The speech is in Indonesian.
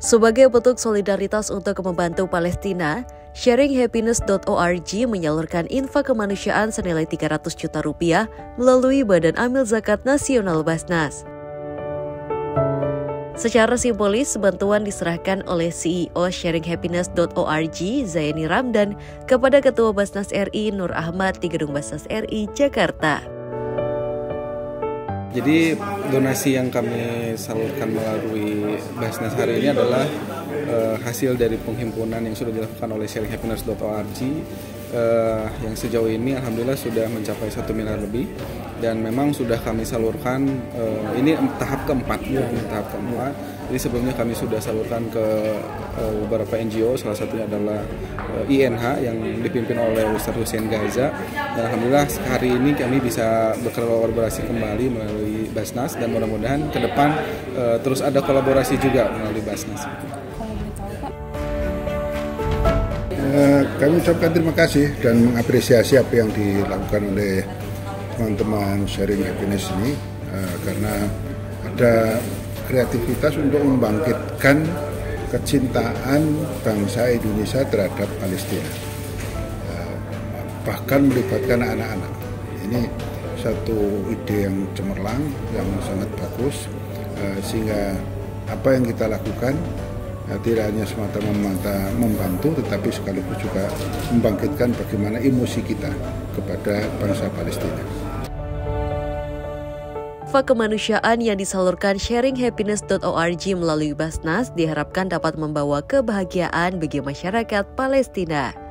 Sebagai bentuk solidaritas untuk membantu Palestina, sharinghappiness.org menyalurkan infak kemanusiaan senilai 300 juta rupiah melalui Badan Amil Zakat Nasional Basnas. Secara simbolis, bantuan diserahkan oleh CEO sharinghappiness.org Zaini Ramdan kepada Ketua Basnas RI Nur Ahmad di Gedung Basnas RI, Jakarta. Jadi donasi yang kami salurkan melalui Basnas hari ini adalah uh, hasil dari penghimpunan yang sudah dilakukan oleh sharinghappiness.org uh, yang sejauh ini alhamdulillah sudah mencapai satu miliar lebih. Dan memang sudah kami salurkan uh, ini tahap keempat. Ya. tahap keempat. Jadi sebelumnya kami sudah salurkan ke uh, beberapa NGO salah satunya adalah uh, INH yang dipimpin oleh Ustaz Hussein Gaza dan alhamdulillah hari ini kami bisa berkolaborasi kembali melalui Basnas. Dan mudah-mudahan ke depan uh, terus ada kolaborasi juga melalui Basnas. Kami ucapkan terima kasih dan mengapresiasi apa yang dilakukan oleh teman-teman sharing happiness ini uh, karena ada kreativitas untuk membangkitkan kecintaan bangsa Indonesia terhadap Palestina uh, bahkan melibatkan anak-anak. Ini satu ide yang cemerlang yang sangat bagus uh, sehingga apa yang kita lakukan ya, tidak hanya semata-mata membantu tetapi sekaligus juga membangkitkan bagaimana emosi kita kepada bangsa Palestina. Fak kemanusiaan yang disalurkan sharinghappiness.org melalui Basnas diharapkan dapat membawa kebahagiaan bagi masyarakat Palestina.